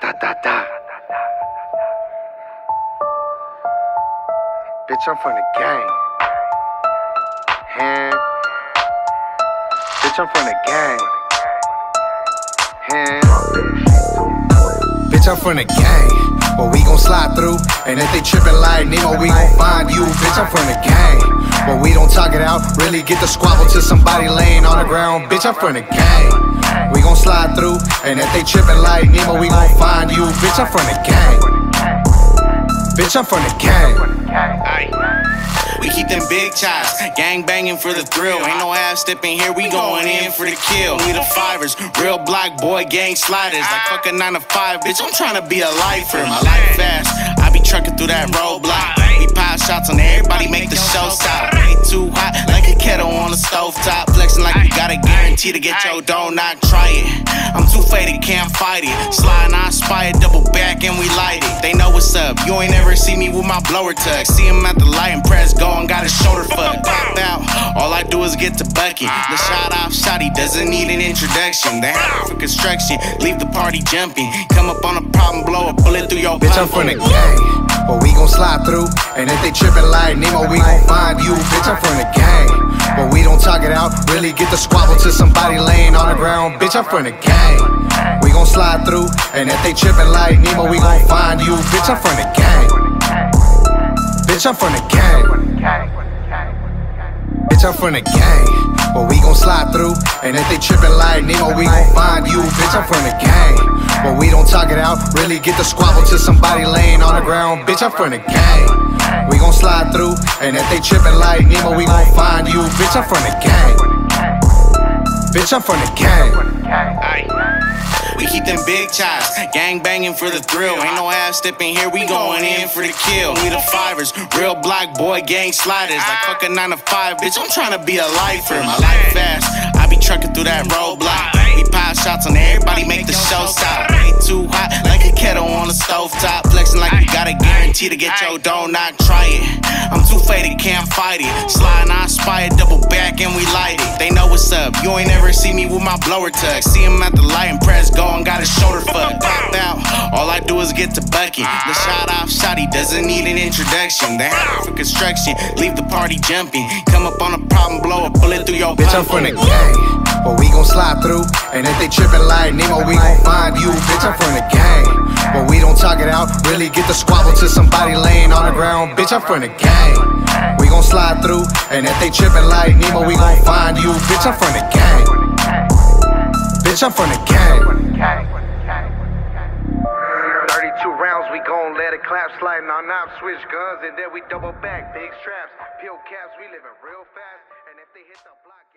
da da da. Bitch, I'm from the gang. Hand. Bitch, I'm from the gang. Hand. Bitch, I'm from the gang. But we gon' slide through. And if they trippin' like Nemo, we gon' find you. Bitch, I'm from the gang. We don't talk it out. Really get the squabble to somebody laying on the ground. Bitch, I'm from the gang. We gon' slide through. And if they trippin' like Nemo, we gon' find you. Bitch, I'm from the gang. Bitch, I'm from the gang. We keep them big chops, gang banging for the thrill. Ain't no half stepping here, we going in for the kill. We the fivers, real black boy gang sliders. Like fuck a nine to five, bitch. I'm trying to be a lifer. My life fast, I be trucking through that roadblock. We pile shots on everybody, make the show stop. Top. Flexing like you got a guarantee to get your dough knock. Try it. I'm too faded, can't fight it. Slide, I spy it, double back, and we light it. They know what's up. You ain't ever see me with my blower tuck. See him at the light and press go and got his shoulder fucked. Pop out. All I do is get to bucket. The ah. shot off shot, he doesn't need an introduction. The hammer for construction, leave the party jumping. Come up on a problem, blow a bullet through your Bitch, I'm from the gang. But we gon' slide through. And if they trippin' like Nemo, we gon' find you. Bitch, I'm from the gang. Really get the squabble to somebody laying on the ground. Bitch, I'm from the gang. We gon' slide through. And if they trippin' like Nemo, we gon' find you. Bitch, I'm from the gang. Bitch, I'm from the gang. Bitch, I'm from the gang. But we gon' slide through. And if they trippin' like Nemo, we gon' find you. Bitch, I'm from the gang. But we don't talk it out. Really get the squabble to somebody laying on the ground. Bitch, I'm from the gang. We gon' slide through. And if they trippin' like Nemo, we gon' find you. Bitch, I'm from the gang. Bitch, I'm from the gang. We keep them big chops, gang banging for the thrill. Ain't no half stepping here, we going in for the kill. We the fivers, real black boy gang sliders. Like fuck a nine to five, bitch. I'm trying to be a lifer. My life fast, I be trucking through that roadblock. We pile shots on everybody, make the show stop. Ain't too hot, like a kettle on the stove top. Flexing like you got a guarantee to get your dough knock. Try it. I'm too faded, can't fight it. Slide, I spy it, double back, and we light it. They know what's up. You ain't ever see me with my blower tuck. See him at the light and press go and got his shoulder fucked. Pop out. All I do is get to bucket. The shot off shot, he doesn't need an introduction. The hammer for construction, leave the party jumping. Come up on a problem, blow a bullet through your Bitch, I'm from the gang. But we gon' slide through. And if they trippin' like Nemo, we gon' find you. Bitch, I'm from the gang. Really get the squabble to somebody laying on the ground. Bitch, I'm from the gang. We gon' slide through. And if they trippin' like Nemo, we gon' find you. Bitch, I'm from the gang. Bitch, I'm from the gang. 32 rounds, we gon' let it clap, sliding on knob, switch guns, and then we double back, big straps, peel caps, we living real fast, and if they hit the block,